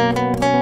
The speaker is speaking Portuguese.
Música